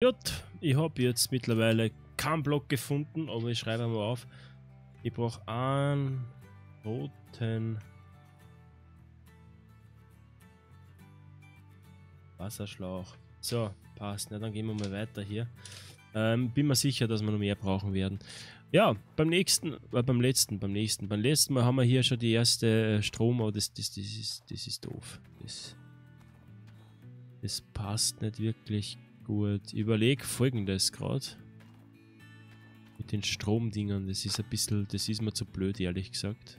Gut, ich habe jetzt mittlerweile keinen Block gefunden, aber ich schreibe mal auf. Ich brauche einen roten Wasserschlauch. So, passt. Na, dann gehen wir mal weiter hier. Ähm, bin mir sicher, dass wir noch mehr brauchen werden. Ja, beim nächsten, äh, beim letzten, beim nächsten, beim letzten Mal haben wir hier schon die erste Strom, aber das, das, das, ist, das ist doof. Das, das passt nicht wirklich gut. Ich überlege folgendes gerade. Mit den Stromdingern, das ist ein bisschen, das ist mir zu blöd, ehrlich gesagt.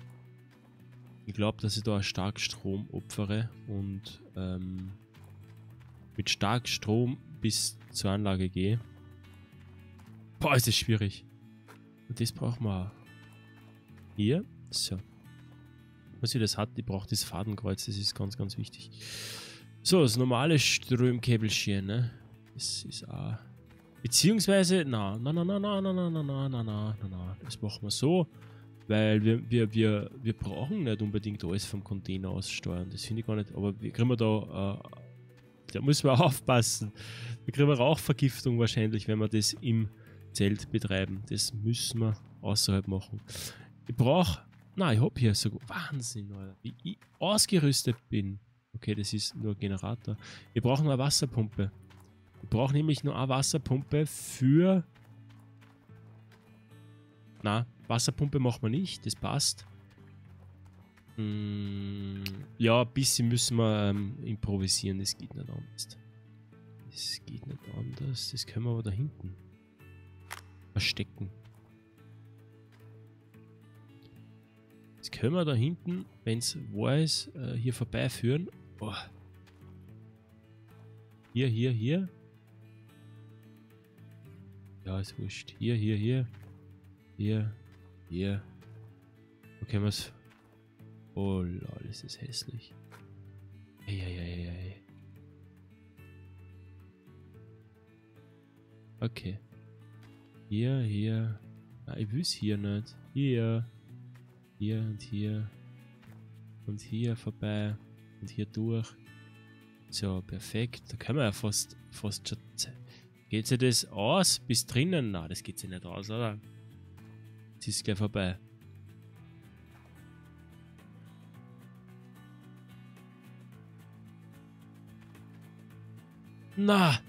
Ich glaube, dass ich da stark Strom opfere und ähm, mit stark Strom bis zur Anlage gehe. Boah, ist das schwierig. Und das brauchen wir hier. So. Was ihr das hat, ich brauche das Fadenkreuz, das ist ganz, ganz wichtig. So, das normale Stromkäbelchen, ne? Das ist auch. Beziehungsweise, na, na, na, na, na, na, na, na, na, na, na, na. Das machen wir so, weil wir, wir, wir, wir brauchen nicht unbedingt alles vom Container aus steuern. Das finde ich gar nicht. Aber wie kriegen wir da, äh, da müssen wir aufpassen. Wir kriegen Rauchvergiftung wahrscheinlich, wenn wir das im Zelt betreiben. Das müssen wir außerhalb machen. Ich brauche, na, ich habe hier so Wahnsinn, Alter, wie ich ausgerüstet bin. Okay, das ist nur ein Generator. Wir brauchen eine Wasserpumpe. Wir brauchen nämlich nur eine Wasserpumpe für... Na, Wasserpumpe machen wir nicht, das passt. Hm, ja, ein bisschen müssen wir ähm, improvisieren, das geht nicht anders. Das geht nicht anders, das können wir aber da hinten verstecken. Das können wir da hinten, wenn es wahr ist, äh, hier vorbeiführen. Oh. Hier, hier, hier. Ja, ist wurscht. Hier, hier, hier. Hier, hier. Wo können wir es... Oh lol, ist das hässlich. Eieieiei. Okay. Hier, hier. Ah, ich will es hier nicht. Hier. Hier und hier. Und hier vorbei. Und hier durch. So, perfekt. Da können wir ja fast, fast schon... Geht sich das aus bis drinnen? Na, das geht sich nicht aus, oder? Jetzt ist gleich vorbei. Na!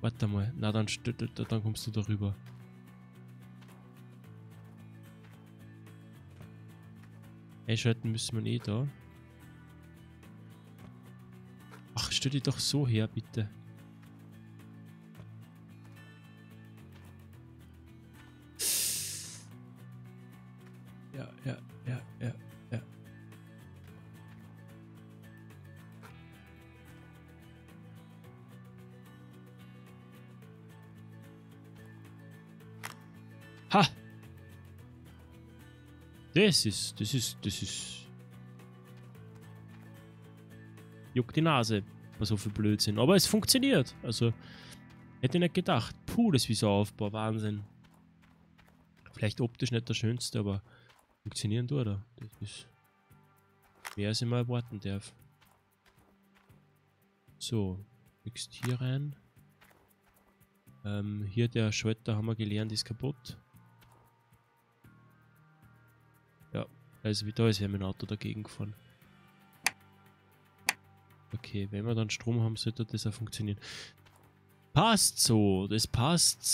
Warte mal. Na, dann, dann kommst du darüber. Einschalten müssen wir eh da. Ach, stell dich doch so her, bitte. Das ist, das ist, das ist... Juckt die Nase bei so viel Blödsinn. Aber es funktioniert. Also, hätte ich nicht gedacht. Puh, das ist so Aufbau. Wahnsinn. Vielleicht optisch nicht der schönste, aber funktionieren tut er. Das ist mehr als ich mal erwarten darf. So, wächst hier rein. Ähm, hier der Schalter haben wir gelernt, ist kaputt. Also wie da ist ja mein Auto dagegen gefahren. Okay, wenn wir dann Strom haben, sollte das auch funktionieren. Passt so, das passt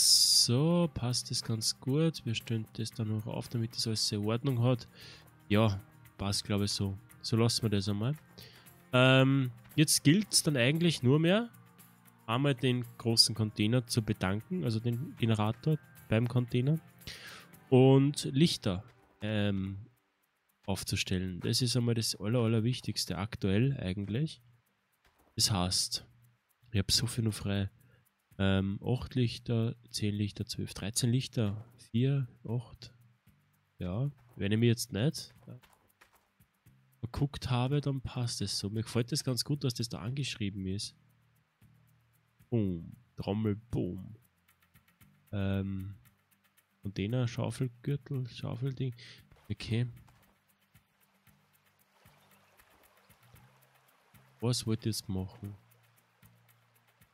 so, passt das ganz gut. Wir stellen das dann noch auf, damit das alles in Ordnung hat. Ja, passt glaube ich so. So lassen wir das einmal. Ähm, jetzt gilt es dann eigentlich nur mehr, einmal den großen Container zu bedanken, also den Generator beim Container und Lichter ähm, aufzustellen. Das ist einmal das Aller, Allerwichtigste aktuell eigentlich. Das heißt, ich habe so viel noch frei. Ähm, 8 Lichter, 10 Lichter, 12, 13 Lichter, 4, 8. Ja, wenn ich mir jetzt nicht geguckt habe, dann passt es so. Mir gefällt das ganz gut, dass das da angeschrieben ist. Boom, Trommel, boom. Ähm, Container, Schaufelgürtel, Schaufelding. Okay, Was wollte ich jetzt machen?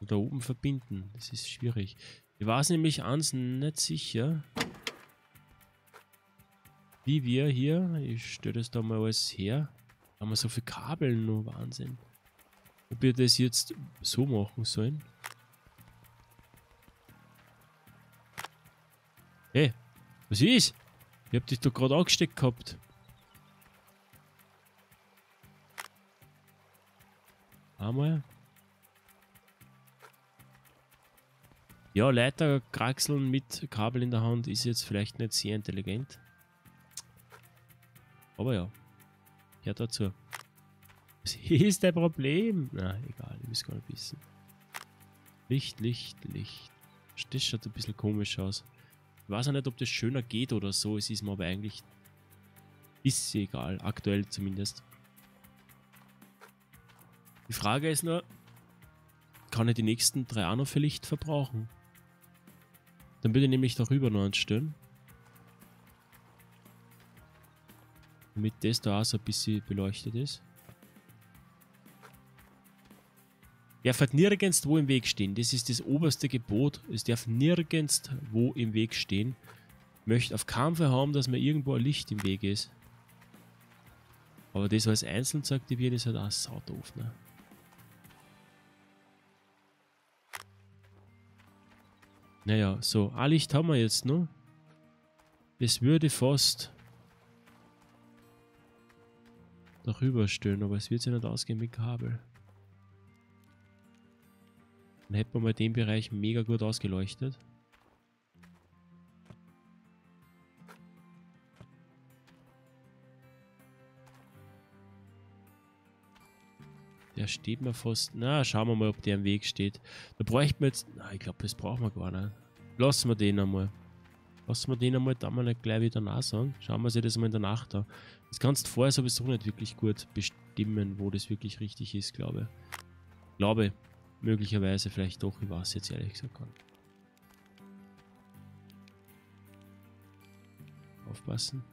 da oben verbinden. Das ist schwierig. Ich weiß nämlich eins nicht sicher, wie wir hier, ich stelle das da mal alles her, haben wir so viele Kabel noch, Wahnsinn. Ob wir das jetzt so machen sollen. Hey, was ist? Ich hab dich doch gerade angesteckt gehabt. Einmal. Ja, Leiter kraxeln mit Kabel in der Hand ist jetzt vielleicht nicht sehr intelligent. Aber ja, gehört dazu. Was ist dein Problem? Na, egal, ich muss gar nicht wissen. Licht, Licht, Licht. Das schaut ein bisschen komisch aus. Ich weiß auch nicht, ob das schöner geht oder so. Es ist mir aber eigentlich ist egal, aktuell zumindest. Die Frage ist nur, kann ich die nächsten drei auch noch für Licht verbrauchen? Dann würde ich nämlich darüber noch anstellen. Damit das da auch so ein bisschen beleuchtet ist. Er darf nirgends wo im Weg stehen. Das ist das oberste Gebot. Es darf nirgends wo im Weg stehen. Ich möchte auf keinen Fall haben, dass mir irgendwo ein Licht im Weg ist. Aber das als einzeln zu aktivieren ist halt auch saudoof, ne? Naja, so, ein Licht haben wir jetzt noch. Das würde fast darüber stehen, aber es wird sich nicht ausgehen mit Kabel. Dann hätten wir mal den Bereich mega gut ausgeleuchtet. Der steht mir fast. Na, schauen wir mal, ob der im Weg steht. Da bräuchten wir jetzt. Na, ich glaube, das brauchen wir gar nicht. Lassen wir den einmal. Lassen wir den einmal da mal nicht gleich wieder nachsagen. Schauen wir sich das mal in der Nacht an. Das kannst du vorher sowieso nicht wirklich gut bestimmen, wo das wirklich richtig ist, glaube ich. Glaube, möglicherweise vielleicht doch, ich weiß jetzt ehrlich gesagt gar. Aufpassen.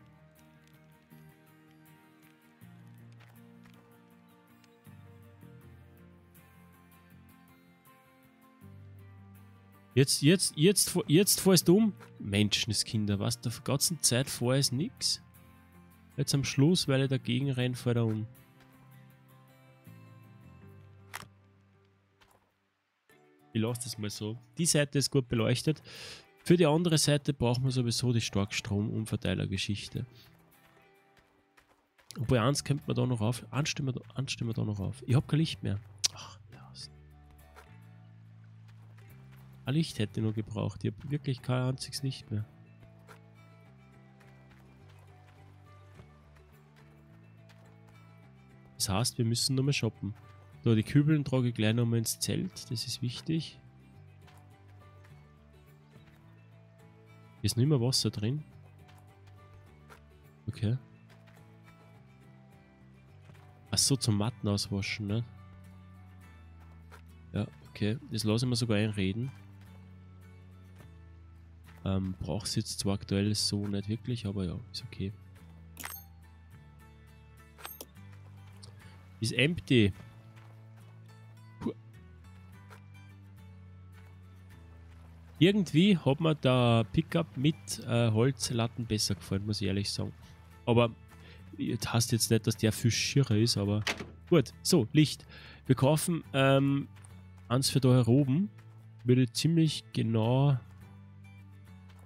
Jetzt, jetzt, jetzt, jetzt fährst du um. Menschenskinder, was? Der ganzen Zeit vorher ist nix. Jetzt am Schluss, weil er dagegen rennt, fährt er um. Ich lasse das mal so. Die Seite ist gut beleuchtet. Für die andere Seite brauchen wir sowieso die Starkstrom-Umverteilergeschichte. Obwohl eins könnte man da noch auf. Anstimmen wir da noch auf. Ich habe kein Licht mehr. Ein Licht hätte nur gebraucht. Ich habe wirklich kein einziges Licht mehr. Das heißt, wir müssen nochmal shoppen. Da, die Kübeln trage ich gleich nochmal ins Zelt. Das ist wichtig. Hier ist noch immer Wasser drin. Okay. Achso, zum Matten auswaschen, ne? Ja, okay. Das lasse ich mir sogar einreden. Ähm, Braucht es jetzt zwar aktuell so nicht wirklich, aber ja, ist okay. Ist empty. Puh. Irgendwie hat mir der Pickup mit äh, Holzlatten besser gefallen, muss ich ehrlich sagen. Aber das heißt jetzt nicht, dass der viel schierer ist, aber gut. So, Licht. Wir kaufen ähm, eins für da heroben. Würde ziemlich genau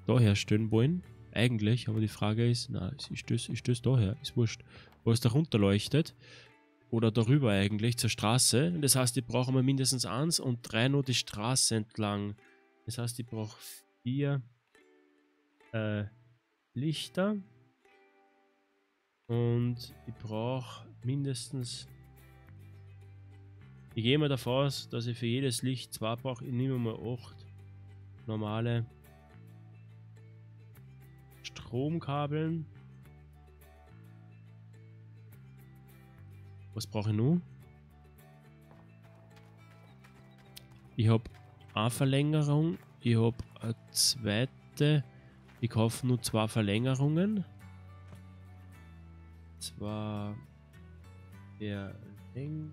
da herstellen wollen. Eigentlich, aber die Frage ist, na, ich stöße ich stöß daher, ist wurscht. Wo es da runter leuchtet. Oder darüber eigentlich zur Straße. Das heißt, ich brauche mal mindestens eins und drei nur die Straße entlang. Das heißt, ich brauche vier äh, Lichter. Und ich brauche mindestens. Ich gehe mal davon aus, dass ich für jedes Licht zwei brauche. Ich nehme mal acht normale Stromkabeln. Was brauche ich nun? Ich habe eine Verlängerung, ich habe eine zweite. Ich kaufe nur zwei Verlängerungen. Zwar der Ding.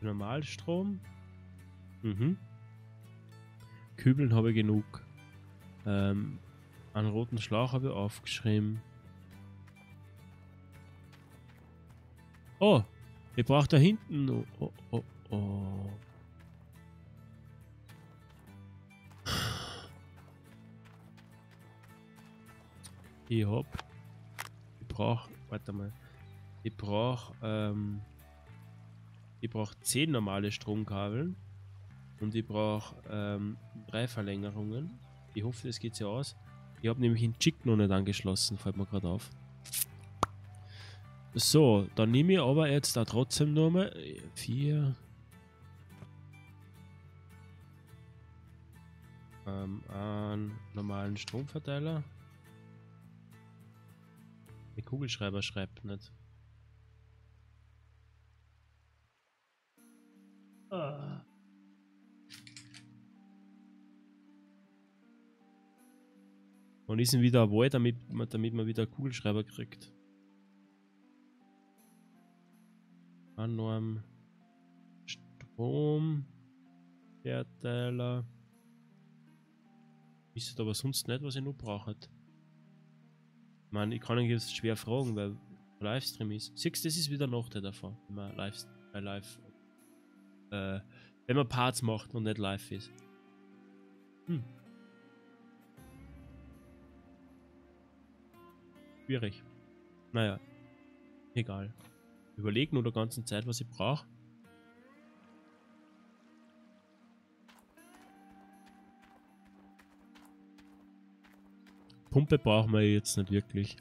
Normalstrom. Mhm. Kübeln habe ich genug. Ähm, einen roten Schlauch habe ich aufgeschrieben. Oh, ich brauche da hinten. Oh, oh, oh, oh. Ich hab. Ich brauch. Warte mal. Ich brauch. Ähm, ich brauch 10 normale Stromkabeln. Und ich brauch ähm, drei Verlängerungen. Ich hoffe, das geht ja aus. Ich habe nämlich den Chick noch nicht angeschlossen, fällt mir gerade auf. So, dann nehme ich aber jetzt da trotzdem nur mal 4. Ähm, einen normalen Stromverteiler. Der Kugelschreiber schreibt nicht. Ah. Und ist wieder ein Wall, damit, damit man wieder Kugelschreiber kriegt. Enorm Strom. Verteiler. Ist aber sonst nicht, was ich noch brauche. Ich meine, ich kann ihn jetzt schwer fragen, weil Livestream ist. Siehst das ist wieder Nachteil davon, wenn man live, bei live, äh, wenn man Parts macht und nicht live ist. Hm. Schwierig. Naja, egal. Überlegen nur der ganzen Zeit, was ich brauche. Pumpe brauchen wir jetzt nicht wirklich.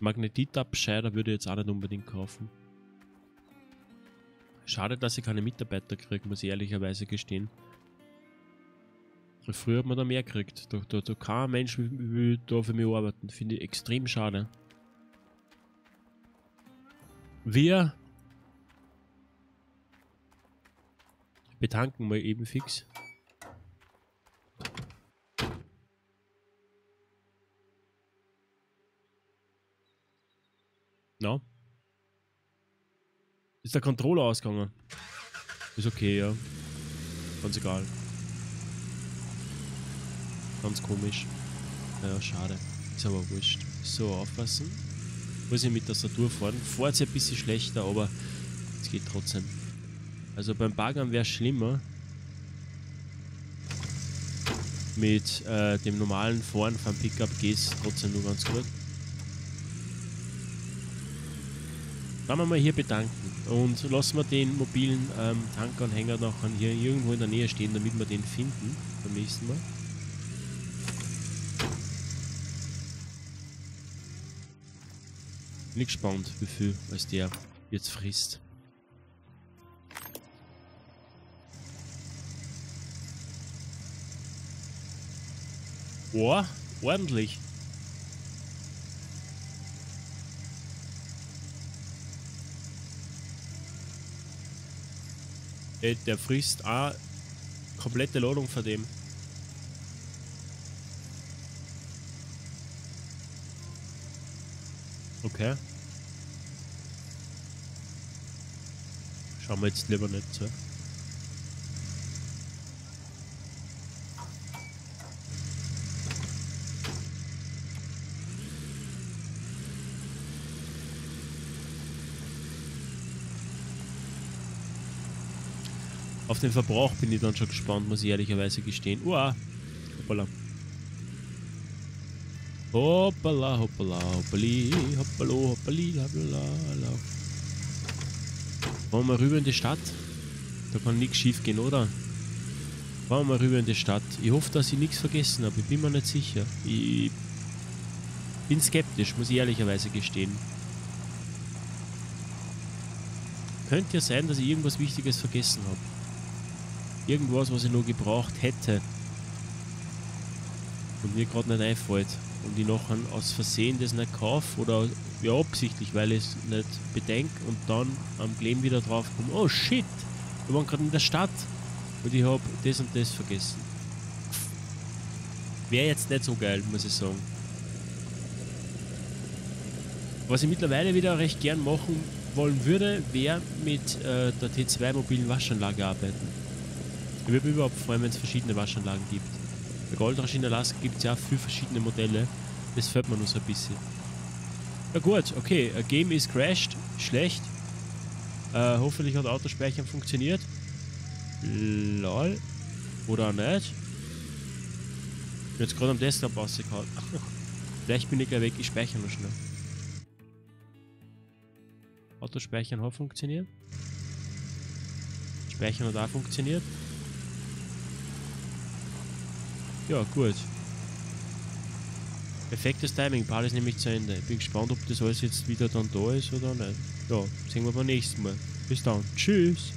Magnetit-Abscheider würde ich jetzt auch nicht unbedingt kaufen. Schade, dass ich keine Mitarbeiter kriege, muss ich ehrlicherweise gestehen. Früher hat man da mehr gekriegt. Da, da, da kein Mensch will da für mich arbeiten. Finde ich extrem schade. Wir betanken mal eben fix. Na? Ist der Controller ausgegangen? Ist okay, ja. Ganz egal. Ganz komisch. Naja, schade. Ist aber wurscht. So, aufpassen. Muss ich mit der Tastatur fahren. Fahrt es ein bisschen schlechter, aber es geht trotzdem. Also beim Baggern wäre es schlimmer. Mit äh, dem normalen Fahren vom Pickup geht es trotzdem nur ganz gut. Dann wir mal hier bedanken und lassen wir den mobilen ähm, Tankanhänger nachher hier irgendwo in der Nähe stehen, damit wir den finden beim nächsten Mal. Bin gespannt, wie viel als der jetzt frisst. Boah, ordentlich. Ey, der frisst auch komplette Ladung von dem. Okay. Schauen wir jetzt lieber nicht so. Auf den Verbrauch bin ich dann schon gespannt, muss ich ehrlicherweise gestehen. Uah, hoppala. Hoppala, hoppala, hoppali, hoppalo, hoppali, hoppala. Fahren wir rüber in die Stadt. Da kann nichts schief gehen, oder? Fahren wir rüber in die Stadt. Ich hoffe, dass ich nichts vergessen habe. Ich bin mir nicht sicher. Ich bin skeptisch, muss ich ehrlicherweise gestehen. Könnte ja sein, dass ich irgendwas Wichtiges vergessen habe. Irgendwas, was ich noch gebraucht hätte. Und mir gerade nicht einfällt und ich nachher aus Versehen das nicht kaufe oder ja absichtlich, weil ich es nicht bedenke und dann am Claim wieder drauf komme, oh shit, wir waren gerade in der Stadt und ich habe das und das vergessen. Wäre jetzt nicht so geil, muss ich sagen. Was ich mittlerweile wieder recht gern machen wollen würde, wäre mit äh, der T2 mobilen Waschanlage arbeiten. Ich würde mich überhaupt freuen, wenn es verschiedene Waschanlagen gibt. Bei Goldrasch in Alaska gibt es ja viele verschiedene Modelle. Das fällt mir nur so ein bisschen. Ja gut, okay. Ein Game ist crashed. Schlecht. Äh, hoffentlich hat Autospeichern funktioniert. Lol. Oder nicht. Ich bin jetzt gerade am Desktop rausgehauen. Vielleicht bin ich gleich weg, ich speichere noch schnell. Autospeichern hat funktioniert. Speichern hat auch funktioniert. Ja, gut. Perfektes Timing, Part ist nämlich zu Ende. Bin gespannt, ob das alles jetzt wieder dann da ist oder nicht. Ja, sehen wir beim nächsten Mal. Bis dann. Tschüss.